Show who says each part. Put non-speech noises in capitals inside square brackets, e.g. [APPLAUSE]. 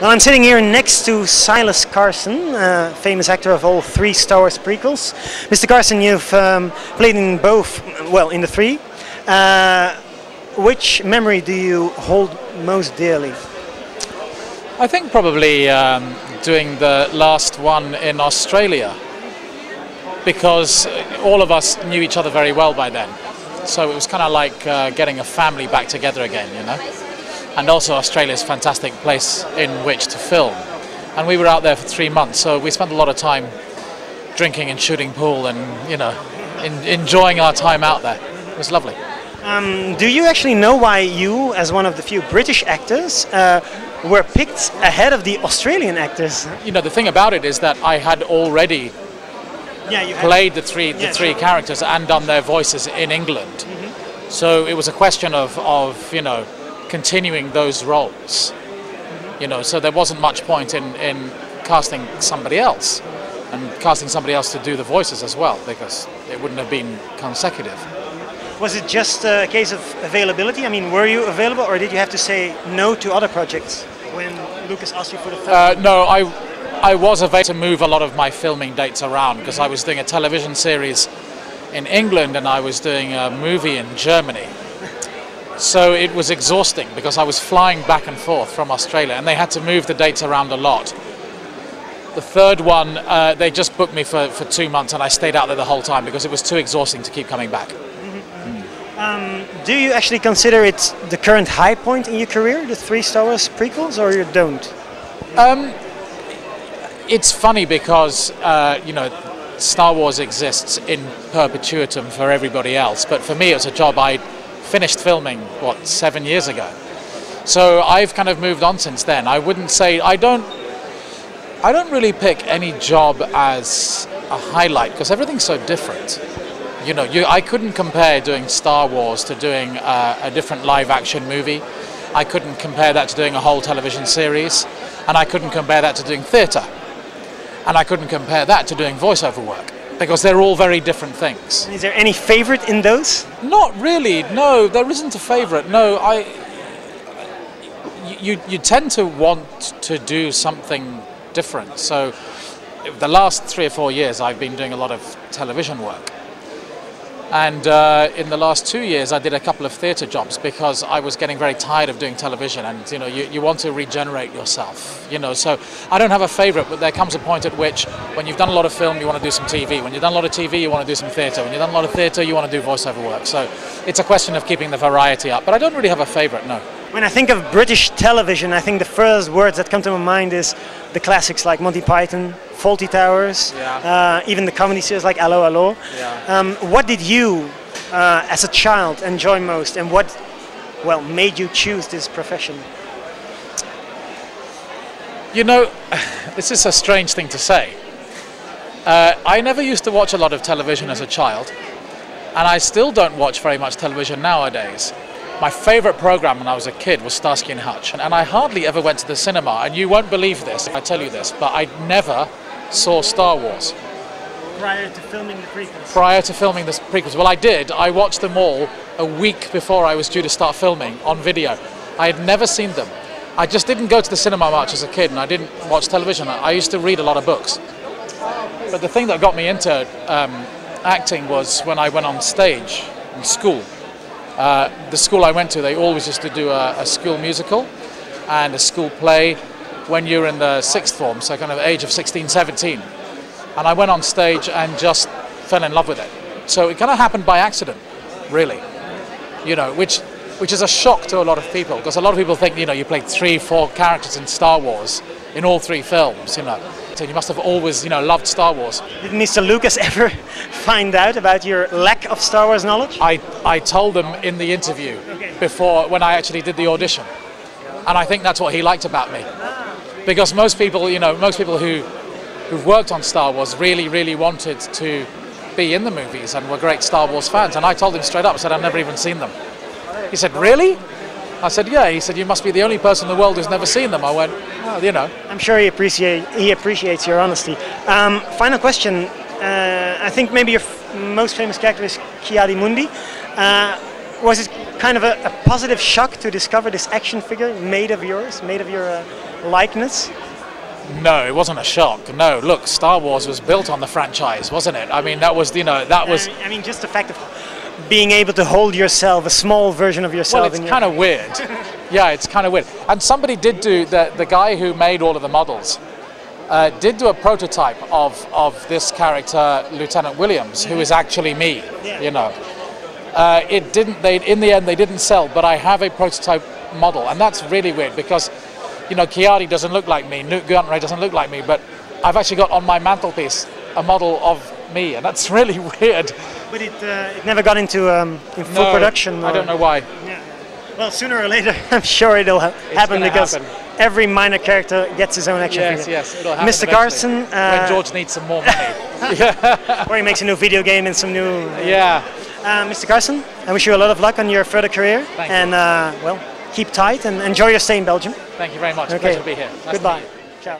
Speaker 1: Well, I'm sitting here next to Silas Carson, uh, famous actor of all three Star Wars prequels. Mr. Carson, you've um, played in both, well, in the three. Uh, which memory do you hold most dearly?
Speaker 2: I think probably um, doing the last one in Australia because all of us knew each other very well by then. So it was kind of like uh, getting a family back together again, you know. And also Australia's a fantastic place in which to film. And we were out there for three months, so we spent a lot of time drinking and shooting pool and, you know, in, enjoying our time out there. It was lovely.
Speaker 1: Um, do you actually know why you, as one of the few British actors, uh, were picked ahead of the Australian actors?
Speaker 2: You know, the thing about it is that I had already
Speaker 1: yeah,
Speaker 2: played the three the yeah, three sure. characters and done their voices in England. Mm-hmm. So it was a question of, of you know continuing those roles. You know, so there wasn't much point in, in casting somebody else and casting somebody else to do the voices as well because it wouldn't have been consecutive.
Speaker 1: Was it just a case of availability? I mean, were you available or did you have to say no to other projects when Lucas asked you for the film?
Speaker 2: Uh, no, I I was able to move a lot of my filming dates around because I was doing a television series in England and I was doing a movie in Germany. So it was exhausting because I was flying back and forth from Australia and they had to move the dates around a lot. The third one, uh, they just booked me for, for two months and I stayed out there the whole time because it was too exhausting to keep coming back.
Speaker 1: Mm-hmm. Um, do you actually consider it the current high point in your career, the three Star Wars prequels, or you don't?
Speaker 2: Um, it's funny because uh, you know Star Wars exists in perpetuitum for everybody else, but for me, it's a job I finished filming what seven years ago. So I've kind of moved on since then. I wouldn't say I don't. I don't really pick any job as a highlight because everything's so different. You know, you, I couldn't compare doing Star Wars to doing uh, a different live action movie. I couldn't compare that to doing a whole television series, and I couldn't compare that to doing theatre and I couldn't compare that to doing voiceover work because they're all very different things.
Speaker 1: Is there any favorite in those?
Speaker 2: Not really. No, there isn't a favorite. No, I. You you tend to want to do something different. So, the last three or four years, I've been doing a lot of television work. And uh, in the last two years, I did a couple of theatre jobs because I was getting very tired of doing television, and you know, you, you want to regenerate yourself. You know, so I don't have a favourite, but there comes a point at which, when you've done a lot of film, you want to do some TV. When you've done a lot of TV, you want to do some theatre. When you've done a lot of theatre, you want to do voiceover work. So it's a question of keeping the variety up. But I don't really have a favourite. No.
Speaker 1: When I think of British television, I think the first words that come to my mind is the classics like Monty Python, Fawlty Towers, yeah. uh, even the comedy series like Allo Allo. Yeah. Um, what did you, uh, as a child, enjoy most, and what, well, made you choose this profession?
Speaker 2: You know, [LAUGHS] this is a strange thing to say. Uh, I never used to watch a lot of television as a child, and I still don't watch very much television nowadays. My favourite program when I was a kid was Starsky and Hutch, and I hardly ever went to the cinema. And you won't believe this if I tell you this, but I never saw Star Wars.
Speaker 1: Prior to filming the prequels?
Speaker 2: Prior to filming the prequels. Well, I did. I watched them all a week before I was due to start filming on video. I had never seen them. I just didn't go to the cinema much as a kid and I didn't watch television. I used to read a lot of books. But the thing that got me into um, acting was when I went on stage in school. Uh, the school I went to, they always used to do a, a school musical and a school play when you're in the sixth form, so kind of age of 16, 17. And I went on stage and just fell in love with it. So it kind of happened by accident, really. You know, which which is a shock to a lot of people because a lot of people think, you know, you played three, four characters in Star Wars in all three films, you know. So you must have always, you know, loved Star Wars.
Speaker 1: Did Mr. Lucas [LAUGHS] ever find out about your lack of Star Wars knowledge?
Speaker 2: I, I told him in the interview okay. before when I actually did the audition. And I think that's what he liked about me because most people, you know, most people who who've worked on Star Wars really, really wanted to be in the movies and were great Star Wars fans. And I told him straight up, I said, I've never even seen them. He said, Really? I said, Yeah. He said, You must be the only person in the world who's never seen them. I went, Well, you know.
Speaker 1: I'm sure he appreciate he appreciates your honesty. Um, final question. Uh, I think maybe your most famous character is Ki-Adi Mundi. Uh, was it kind of a, a, positive shock to discover this action figure made of yours, made of your uh, likeness?
Speaker 2: No, it wasn't a shock. No, look, Star Wars was built on the franchise, wasn't it? I mean, that was, you know, that was.
Speaker 1: I mean, just the fact of being able to hold yourself, a small version of yourself.
Speaker 2: Well, it's kind of weird. yeah, it's kind of weird. And somebody did do the the guy who made all of the models. Uh, did do a prototype of, of this character, Lieutenant Williams, who is actually me. Yeah. You know, uh, it didn't. They in the end they didn't sell, but I have a prototype model, and that's really weird because, you know, Ki-Adi doesn't look like me, Nute Gunray doesn't look like me, but I've actually got on my mantelpiece a model of me, and that's [LAUGHS] really weird.
Speaker 1: But it, uh, it never got into um, in full
Speaker 2: no,
Speaker 1: production.
Speaker 2: I don't know why.
Speaker 1: Yeah. Well, sooner or later, [LAUGHS] I'm sure it'll ha happen because
Speaker 2: happen.
Speaker 1: every minor character gets his own action
Speaker 2: yes,
Speaker 1: figure.
Speaker 2: Yes, yes, it'll happen.
Speaker 1: Mr. Carson, uh,
Speaker 2: when George needs some more money, [LAUGHS]
Speaker 1: or he makes a new video game and some new.
Speaker 2: Uh, yeah.
Speaker 1: Mr. Carson, I wish you a lot of luck on your further career,
Speaker 2: Thank
Speaker 1: and uh, well, keep tight and enjoy your stay in Belgium.
Speaker 2: Thank you very much. Okay. Pleasure to be here. Nice
Speaker 1: Goodbye. Ciao.